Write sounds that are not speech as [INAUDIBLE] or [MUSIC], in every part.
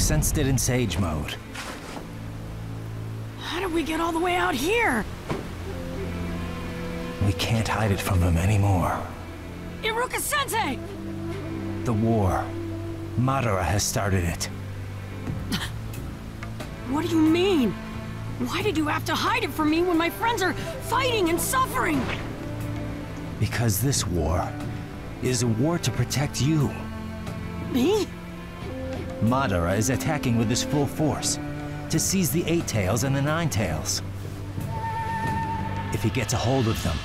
sensed it in Sage mode. How did we get all the way out here? We can't hide it from them anymore. Iruka-sensei! The war. Madara has started it. [LAUGHS] What do you mean? Why did you have to hide it from me when my friends are fighting and suffering? Because this war is a war to protect you. Me? Madara is attacking with his full force to seize the Eight Tails and the Nine Tails. If he gets a hold of them,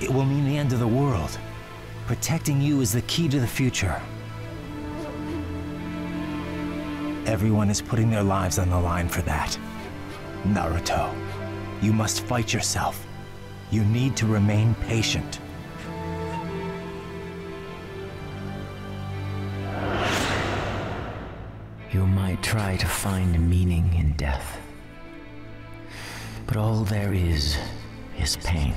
it will mean the end of the world. Protecting you is the key to the future. Everyone is putting their lives on the line for that. Naruto, you must fight yourself. You need to remain patient. You might try to find meaning in death. But all there is, is pain.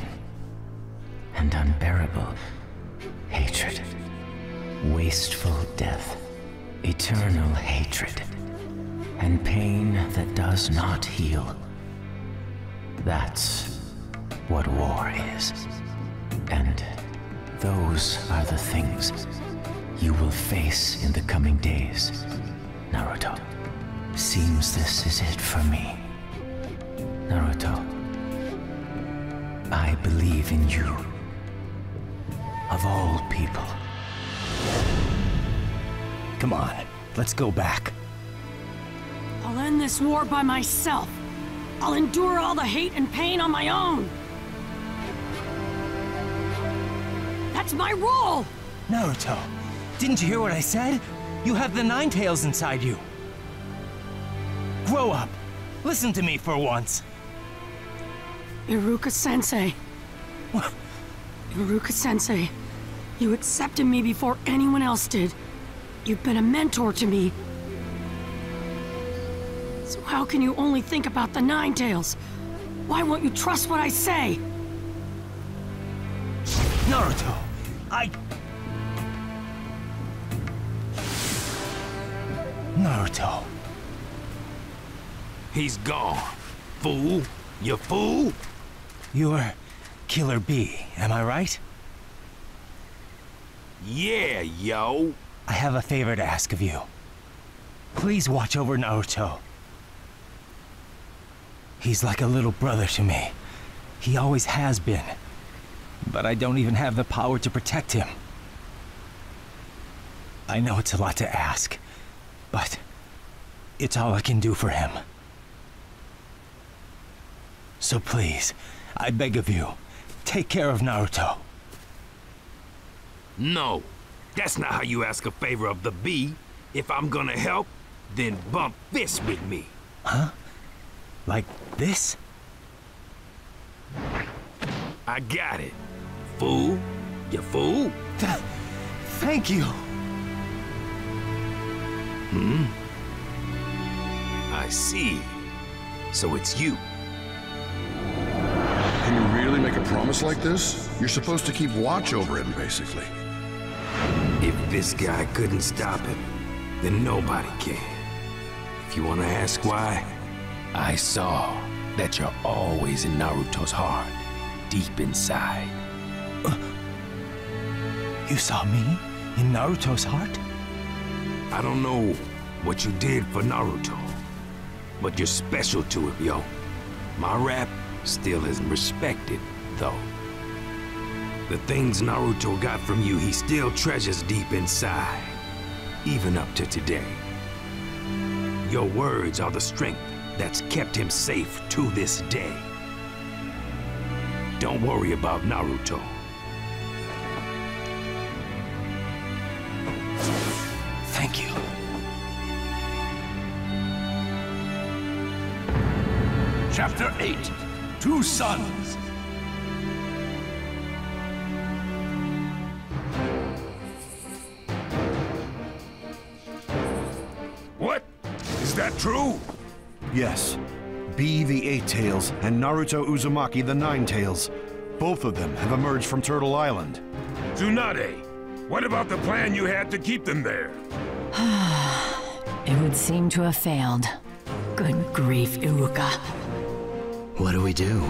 And unbearable hatred. Wasteful death. Eternal hatred. And pain that does not heal. That's what war is. And those are the things you will face in the coming days. Naruto. Seems this is it for me. Naruto. I believe in you. Of all people. Come on, let's go back. I'll end this war by myself. I'll endure all the hate and pain on my own. That's my role! Naruto, didn't you hear what I said? You have the Nine Tails inside you. Grow up. Listen to me for once. Iruka-sensei. Iruka-sensei, you accepted me before anyone else did. You've been a mentor to me. So how can you only think about the Nine Tails? Why won't you trust what I say? Naruto, I... Naruto. He's gone. Fool. You fool. You're Killer B, am I right? Yeah, yo. I have a favor to ask of you. Please watch over Naruto. He's like a little brother to me. He always has been. But I don't even have the power to protect him. I know it's a lot to ask, but it's all I can do for him. So please, I beg of you, take care of Naruto. No. That's not how you ask a favor of the bee. If I'm gonna help, then bump this with me. Huh? Like this? I got it. Fool. You fool. Th thank you. Hmm? I see. So it's you. Can you really make a promise like this? You're supposed to keep watch over him, basically. If this guy couldn't stop him, then nobody can. If you want to ask why, I saw that you're always in Naruto's heart, deep inside. You saw me in Naruto's heart? I don't know what you did for Naruto, but you're special to him, yo. My rap still isn't respected, though. The things Naruto got from you, he still treasures deep inside, even up to today. Your words are the strength that's kept him safe to this day. Don't worry about Naruto. Thank you. Chapter 8 Two Sons. What? Is that true? Yes. B the Eight Tails and Naruto Uzumaki the Nine Tails. Both of them have emerged from Turtle Island. Tsunade, what about the plan you had to keep them there? It would seem to have failed. Good grief, Iruka. What do we do?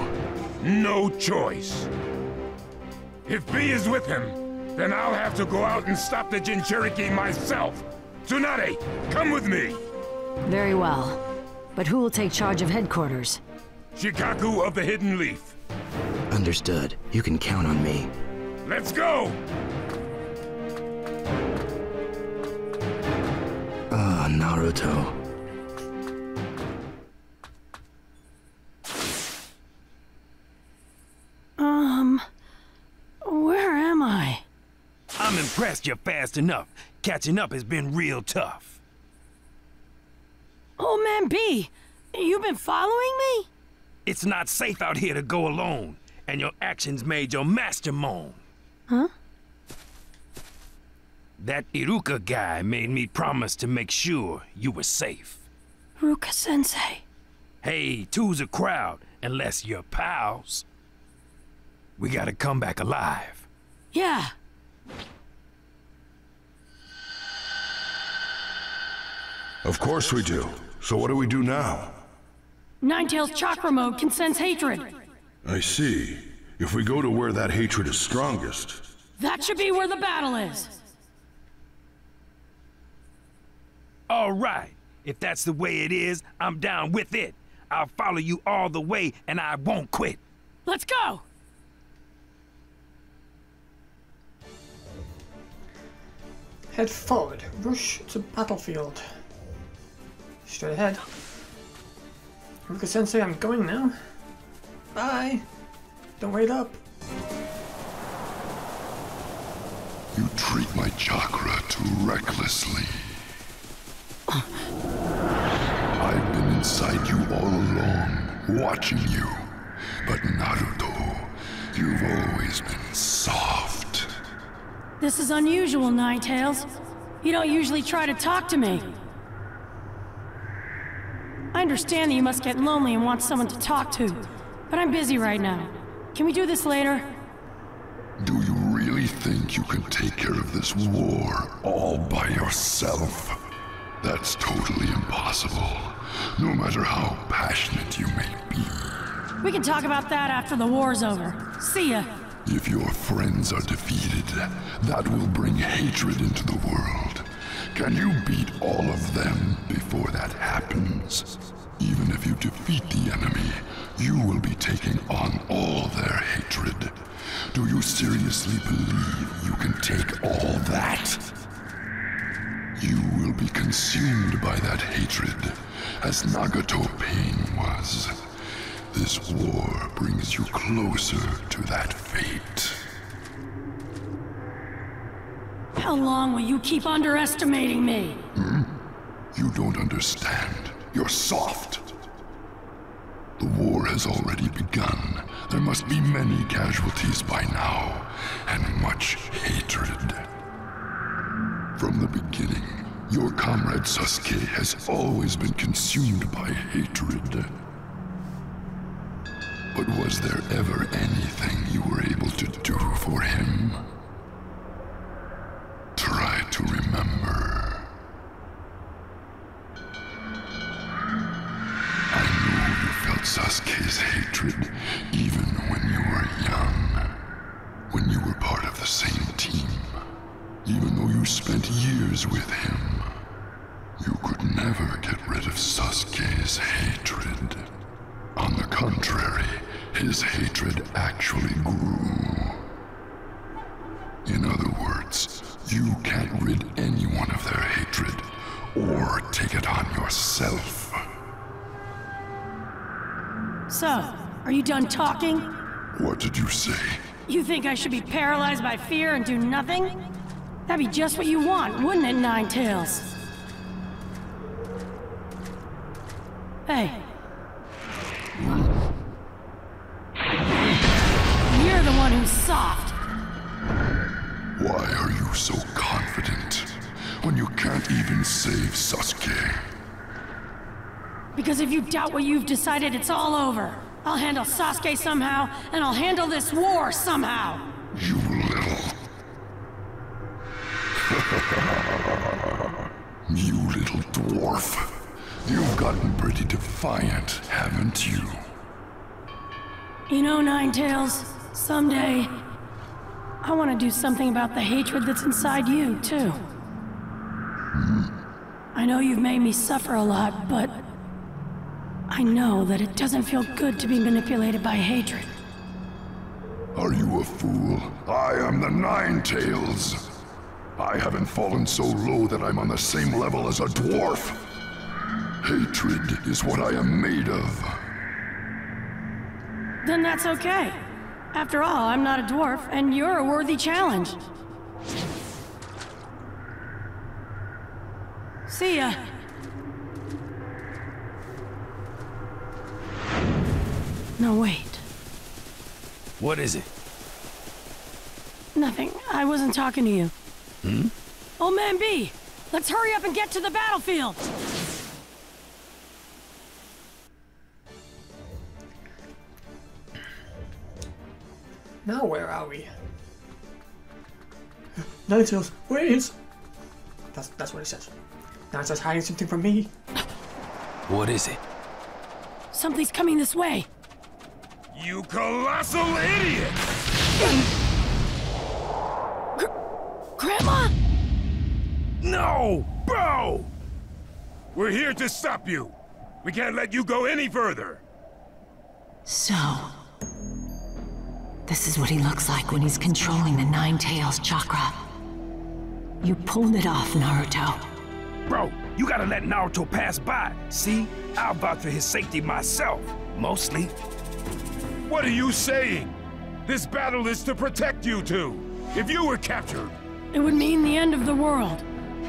No choice. If B is with him, then I'll have to go out and stop the Jinchuriki myself. Tsunade, come with me. Very well. But who will take charge of headquarters? Shikaku of the Hidden Leaf. Understood. You can count on me. Let's go! Naruto. Um... Where am I? I'm impressed you're fast enough. Catching up has been real tough. Old Man B, you've been following me? It's not safe out here to go alone, and your actions made your master moan. Huh? That Iruka guy made me promise to make sure you were safe. Iruka Sensei. Hey, two's a crowd, unless you're pals. We gotta come back alive. Yeah. Of course we do. So what do we do now? Nine Tails chakra mode can sense hatred. I see. If we go to where that hatred is strongest, That should be where the battle is. All right. If that's the way it is, I'm down with it. I'll follow you all the way, and I won't quit. Let's go! Head forward. Rush to battlefield. Straight ahead. Iruka Sensei, I'm going now. Bye. Don't wait up. You treat my chakra too recklessly. I've been inside you all along, watching you. But Naruto, you've always been soft. This is unusual, Nine Tails. You don't usually try to talk to me. I understand that you must get lonely and want someone to talk to, but I'm busy right now. Can we do this later? Do you really think you can take care of this war all by yourself? That's totally impossible, no matter how passionate you may be. We can talk about that after the war's over. See ya. If your friends are defeated, that will bring hatred into the world. Can you beat all of them before that happens? Even if you defeat the enemy, you will be taking on all their hatred. Do you seriously believe you can take all that? You will be consumed by that hatred, as Nagato Pain was. This war brings you closer to that fate. How long will you keep underestimating me? Hmm? You don't understand. You're soft. The war has already begun. There must be many casualties by now, and much hatred. From the beginning, your comrade Sasuke has always been consumed by hatred. But was there ever anything you were able to do for him? Try to remember. I know you felt Sasuke's hatred even when you were young. When you were part of the same team. Even though you spent years with him. You could never get rid of Sasuke's hatred. On the contrary, his hatred actually grew. In other words, you can't rid anyone of their hatred, or take it on yourself. So, are you done talking? What did you say? You think I should be paralyzed by fear and do nothing? That'd be just what you want, wouldn't it, Nine Tails? Hey. You're the one who's soft. Why are you so confident when you can't even save Sasuke? Because if you doubt what you've decided, it's all over. I'll handle Sasuke somehow, and I'll handle this war somehow. You little. [LAUGHS] You little dwarf. You've gotten pretty defiant, haven't you? You know, Nine Tails, someday I want to do something about the hatred that's inside you, too. Hmm. I know you've made me suffer a lot, but I know that it doesn't feel good to be manipulated by hatred. Are you a fool? I am the Nine Tails. I haven't fallen so low that I'm on the same level as a dwarf. Hatred is what I am made of. Then that's okay. After all, I'm not a dwarf, and you're a worthy challenge. See ya. No, wait. What is it? Nothing. I wasn't talking to you. Hmm? Old Man B, let's hurry up and get to the battlefield! Now where are we? Nine Tails, wait! That's, that's what it says. Nine Tails hiding something from me. What is it? Something's coming this way. You colossal idiot! Grandma! No! Bro! We're here to stop you. We can't let you go any further. So... This is what he looks like when he's controlling the Nine Tails chakra. You pulled it off, Naruto. Bro, you gotta let Naruto pass by. See? I'll vouch for his safety myself. Mostly. What are you saying? This battle is to protect you two. If you were captured... It would mean the end of the world.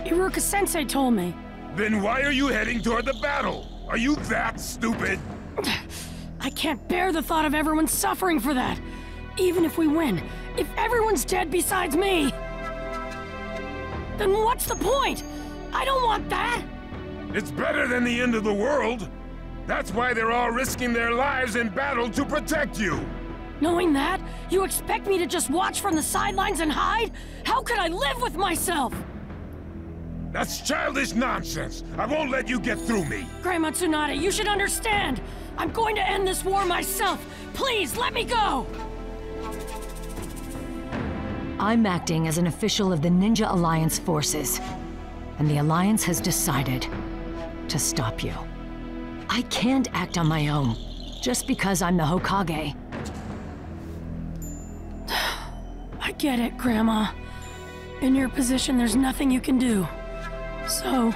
Iruka-sensei told me. Then why are you heading toward the battle? Are you that stupid? [SIGHS] I can't bear the thought of everyone suffering for that. Even if we win, if everyone's dead besides me, then what's the point? I don't want that! It's better than the end of the world. That's why they're all risking their lives in battle to protect you. Knowing that, you expect me to just watch from the sidelines and hide? How could I live with myself? That's childish nonsense. I won't let you get through me. Grandma Tsunade, you should understand. I'm going to end this war myself. Please, let me go! I'm acting as an official of the Ninja Alliance forces. And the Alliance has decided to stop you. I can't act on my own, just because I'm the Hokage. [SIGHS] I get it, Grandma. In your position, there's nothing you can do. So...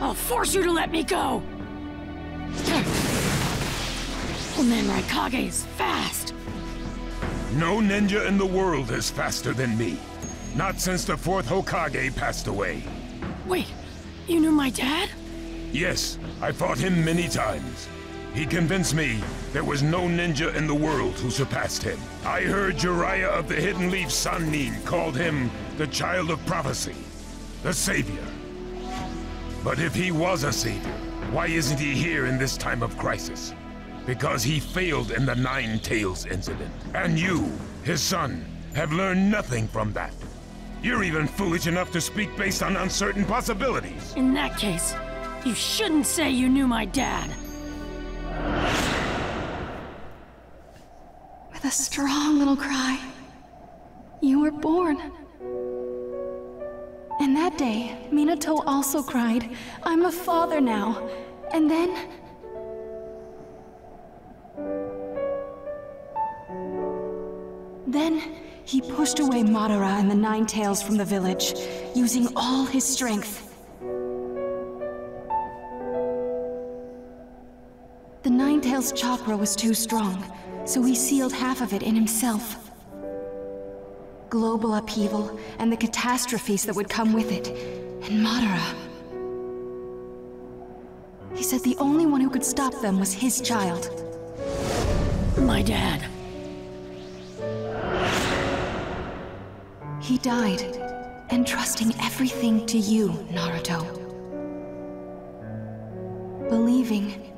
I'll force you to let me go! [SIGHS] Oh man, Raikage is fast! No ninja in the world is faster than me. Not since the fourth Hokage passed away. Wait, you knew my dad? Yes, I fought him many times. He convinced me there was no ninja in the world who surpassed him. I heard Jiraiya of the Hidden Leaf Sannin called him the Child of Prophecy, the Savior. But if he was a savior, why isn't he here in this time of crisis? Because he failed in the Nine Tails incident. And you, his son, have learned nothing from that. You're even foolish enough to speak based on uncertain possibilities. In that case, you shouldn't say you knew my dad. With a strong little cry, you were born. And that day, Minato also cried, I'm a father now. And then... Then, he pushed away Madara and the Nine Tails from the village, using all his strength. The Nine Tails chakra was too strong, so he sealed half of it in himself. Global upheaval and the catastrophes that would come with it, and Madara. He said the only one who could stop them was his child. My dad. He died, entrusting everything to you, Naruto. Believing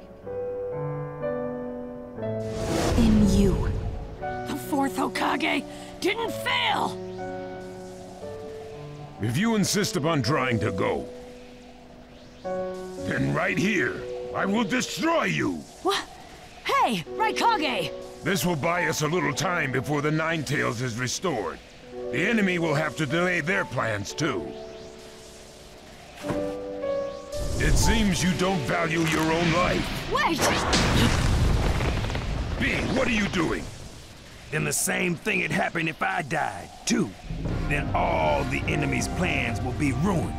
in you. The fourth Hokage didn't fail! If you insist upon trying to go, then right here, I will destroy you! What? Hey, Raikage! This will buy us a little time before the Nine Tails is restored. The enemy will have to delay their plans, too. It seems you don't value your own life. Wait! B, what are you doing? Then the same thing had happened if I died, too. Then all the enemy's plans will be ruined.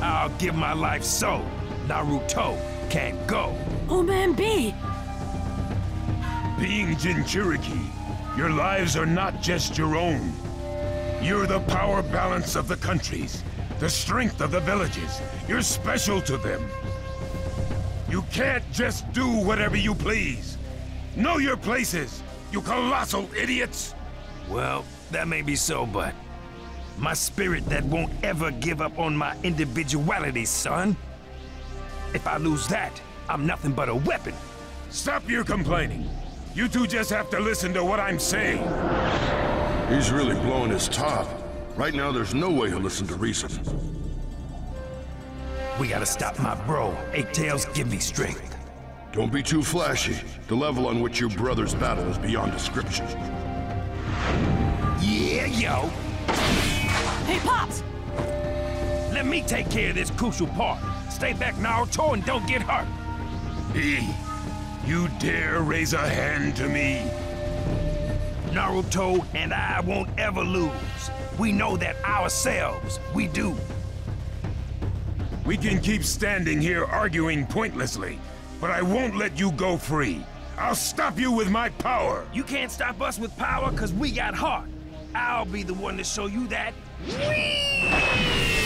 I'll give my life so Naruto can't go. Oh man, B! Being Jinchuriki, your lives are not just your own. You're the power balance of the countries, the strength of the villages. You're special to them. You can't just do whatever you please. Know your places, you colossal idiots! Well, that may be so, but... My spirit that won't ever give up on my individuality, son. If I lose that, I'm nothing but a weapon. Stop your complaining. You two just have to listen to what I'm saying. He's really blowing his top. Right now, there's no way he'll listen to reason. We gotta stop my bro. Eight Tails, give me strength. Don't be too flashy. The level on which your brothers battle is beyond description. Yeah, yo! Hey, Pops! Let me take care of this crucial part. Stay back, Naruto, and don't get hurt. B, you dare raise a hand to me? Naruto and I won't ever lose. We know that ourselves. We do. We can keep standing here arguing pointlessly, but I won't let you go free. I'll stop you with my power. You can't stop us with power because we got heart. I'll be the one to show you that. Whee!